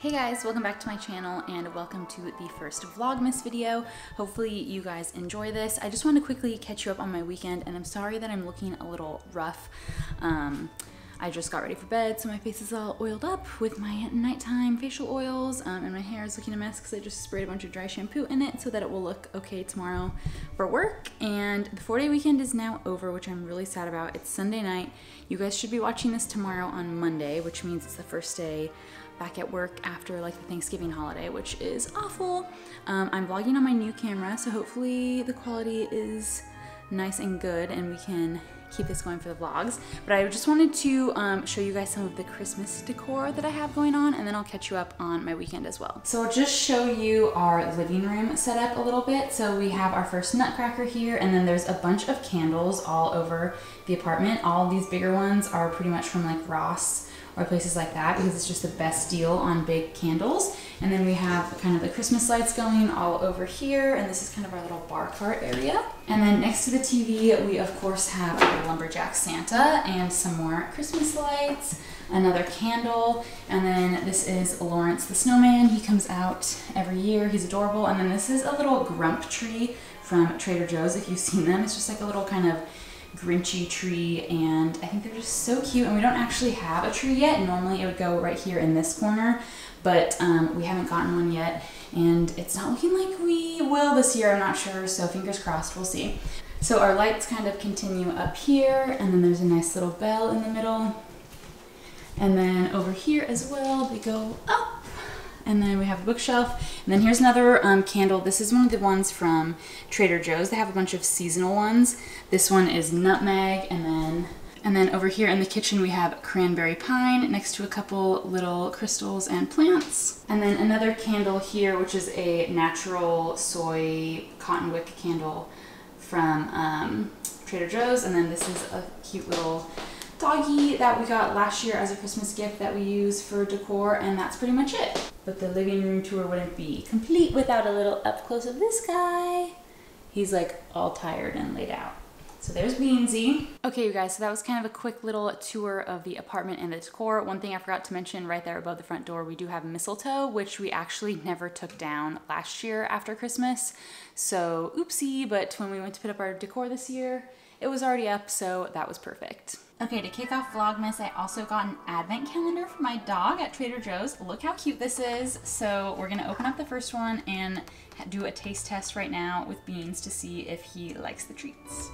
Hey guys, welcome back to my channel and welcome to the first Vlogmas video. Hopefully you guys enjoy this. I just want to quickly catch you up on my weekend and I'm sorry that I'm looking a little rough. Um, I just got ready for bed, so my face is all oiled up with my nighttime facial oils, um, and my hair is looking a mess because I just sprayed a bunch of dry shampoo in it so that it will look okay tomorrow for work. And the four day weekend is now over, which I'm really sad about. It's Sunday night. You guys should be watching this tomorrow on Monday, which means it's the first day back at work after like the Thanksgiving holiday, which is awful. Um, I'm vlogging on my new camera, so hopefully the quality is nice and good and we can keep this going for the vlogs. But I just wanted to um, show you guys some of the Christmas decor that I have going on and then I'll catch you up on my weekend as well. So I'll just show you our living room setup a little bit. So we have our first nutcracker here and then there's a bunch of candles all over the apartment. All these bigger ones are pretty much from like Ross or places like that because it's just the best deal on big candles. And then we have kind of the Christmas lights going all over here, and this is kind of our little bar cart area. And then next to the TV, we of course have our lumberjack Santa and some more Christmas lights, another candle, and then this is Lawrence the snowman. He comes out every year, he's adorable. And then this is a little grump tree from Trader Joe's, if you've seen them. It's just like a little kind of Grinchy tree and I think they're just so cute and we don't actually have a tree yet. Normally it would go right here in this corner, but um, we haven't gotten one yet and it's not looking like we will this year, I'm not sure, so fingers crossed, we'll see. So our lights kind of continue up here and then there's a nice little bell in the middle. And then over here as well, they go up and then we have a bookshelf. And then here's another um, candle. This is one of the ones from Trader Joe's. They have a bunch of seasonal ones. This one is nutmeg, and then and then over here in the kitchen we have cranberry pine next to a couple little crystals and plants. And then another candle here, which is a natural soy cotton wick candle from um, Trader Joe's. And then this is a cute little doggy that we got last year as a Christmas gift that we use for decor and that's pretty much it. But the living room tour wouldn't be complete without a little up close of this guy. He's like all tired and laid out. So there's Beansy. Okay, you guys, so that was kind of a quick little tour of the apartment and the decor. One thing I forgot to mention right there above the front door, we do have mistletoe, which we actually never took down last year after Christmas. So oopsie, but when we went to put up our decor this year, it was already up, so that was perfect. Okay, to kick off Vlogmas, I also got an advent calendar for my dog at Trader Joe's. Look how cute this is. So we're gonna open up the first one and do a taste test right now with Beans to see if he likes the treats.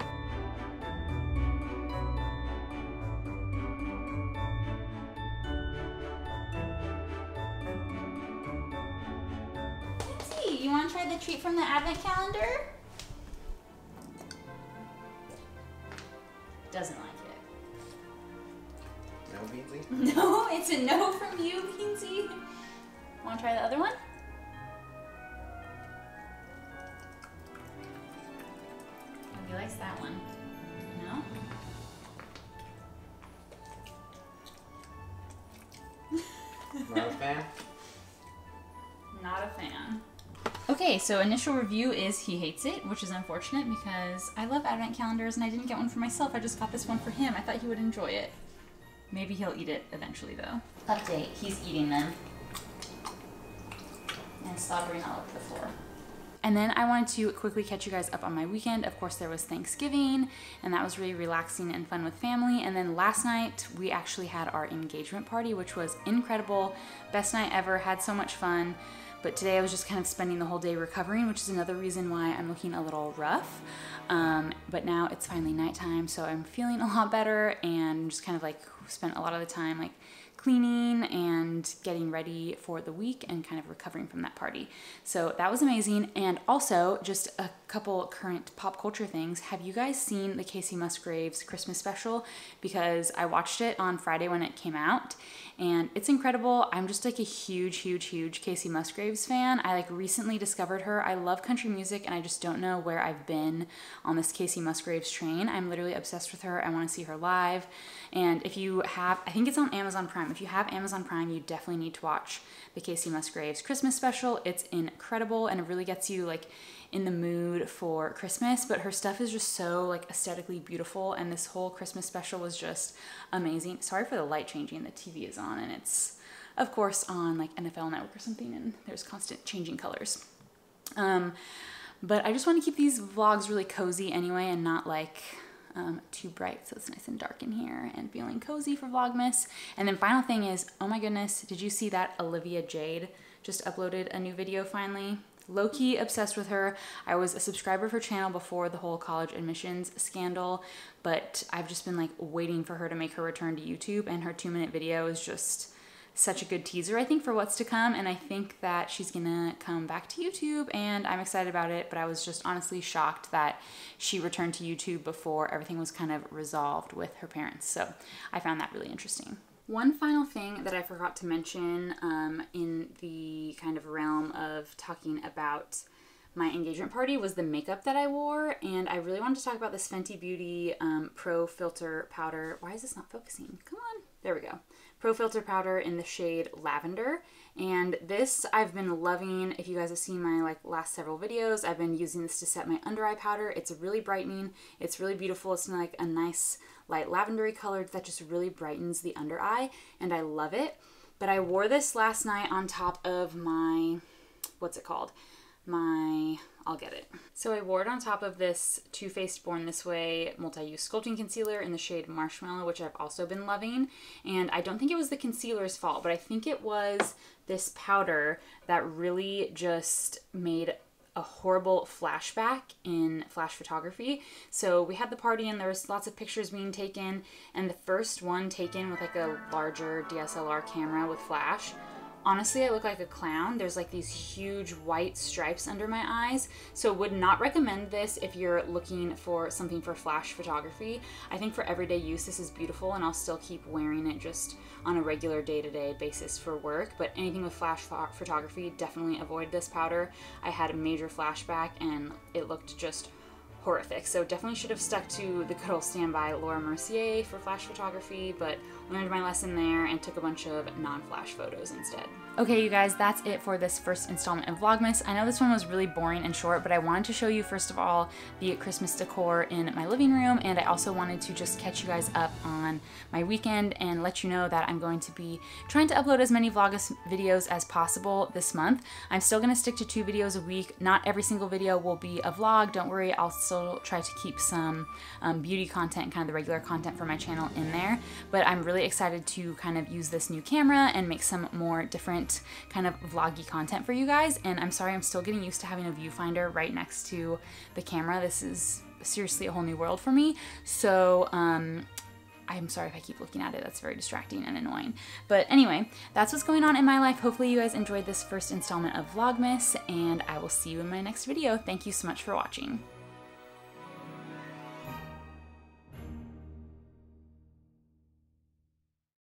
Let's you wanna try the treat from the advent calendar? Doesn't like no, Beansy? No, it's a no from you, Beansy. Want to try the other one? He likes that one. No? Not a fan? Not a fan. Okay, so initial review is he hates it, which is unfortunate because I love advent calendars and I didn't get one for myself. I just got this one for him. I thought he would enjoy it. Maybe he'll eat it eventually though. Update, he's eating them. And slobbering all over the floor. And then I wanted to quickly catch you guys up on my weekend. Of course, there was Thanksgiving, and that was really relaxing and fun with family. And then last night, we actually had our engagement party, which was incredible. Best night ever, had so much fun. But today I was just kind of spending the whole day recovering, which is another reason why I'm looking a little rough. Um, but now it's finally nighttime, so I'm feeling a lot better and just kind of like spent a lot of the time like cleaning and getting ready for the week and kind of recovering from that party. So that was amazing. And also, just a couple current pop culture things. Have you guys seen the Kacey Musgraves Christmas special? Because I watched it on Friday when it came out and it's incredible. I'm just like a huge, huge, huge Kacey Musgraves fan. I like recently discovered her. I love country music and I just don't know where I've been on this Kacey Musgraves train. I'm literally obsessed with her. I want to see her live. And if you have, I think it's on Amazon Prime. If you have Amazon Prime, you definitely need to watch the Kacey Musgraves Christmas special. It's incredible and it really gets you like in the mood for Christmas, but her stuff is just so like aesthetically beautiful and this whole Christmas special was just amazing. Sorry for the light changing, the TV is on and it's of course, on like NFL Network or something, and there's constant changing colors. Um, but I just want to keep these vlogs really cozy anyway and not like um, too bright so it's nice and dark in here and feeling cozy for Vlogmas. And then final thing is, oh my goodness, did you see that Olivia Jade just uploaded a new video finally? Low-key obsessed with her. I was a subscriber of her channel before the whole college admissions scandal, but I've just been like waiting for her to make her return to YouTube and her two minute video is just such a good teaser, I think, for what's to come. And I think that she's gonna come back to YouTube and I'm excited about it. But I was just honestly shocked that she returned to YouTube before everything was kind of resolved with her parents. So I found that really interesting. One final thing that I forgot to mention um, in the kind of realm of talking about my engagement party was the makeup that I wore, and I really wanted to talk about this Fenty Beauty um, Pro Filter Powder. Why is this not focusing? Come on. There we go. Pro Filter Powder in the shade Lavender. And this I've been loving. If you guys have seen my like last several videos, I've been using this to set my under eye powder. It's a really brightening. It's really beautiful. It's like a nice light lavendery color that just really brightens the under eye and I love it. But I wore this last night on top of my, what's it called? My I'll get it. So I wore it on top of this Too Faced Born This Way multi-use sculpting concealer in the shade Marshmallow, which I've also been loving. And I don't think it was the concealer's fault, but I think it was this powder that really just made a horrible flashback in flash photography. So we had the party and there was lots of pictures being taken and the first one taken with like a larger DSLR camera with flash Honestly, I look like a clown. There's like these huge white stripes under my eyes. So would not recommend this if you're looking for something for flash photography. I think for everyday use, this is beautiful and I'll still keep wearing it just on a regular day-to-day -day basis for work. But anything with flash photography, definitely avoid this powder. I had a major flashback and it looked just horrific. So definitely should have stuck to the good old standby Laura Mercier for flash photography, but learned my lesson there and took a bunch of non-flash photos instead. Okay, you guys, that's it for this first installment of Vlogmas. I know this one was really boring and short, but I wanted to show you, first of all, the Christmas decor in my living room, and I also wanted to just catch you guys up on my weekend and let you know that I'm going to be trying to upload as many Vlogmas videos as possible this month. I'm still gonna stick to two videos a week. Not every single video will be a vlog, don't worry, I'll still try to keep some um, beauty content kind of the regular content for my channel in there, but I'm really excited to kind of use this new camera and make some more different different kind of vloggy content for you guys. And I'm sorry, I'm still getting used to having a viewfinder right next to the camera. This is seriously a whole new world for me. So um, I'm sorry if I keep looking at it. That's very distracting and annoying. But anyway, that's what's going on in my life. Hopefully you guys enjoyed this first installment of Vlogmas, and I will see you in my next video. Thank you so much for watching.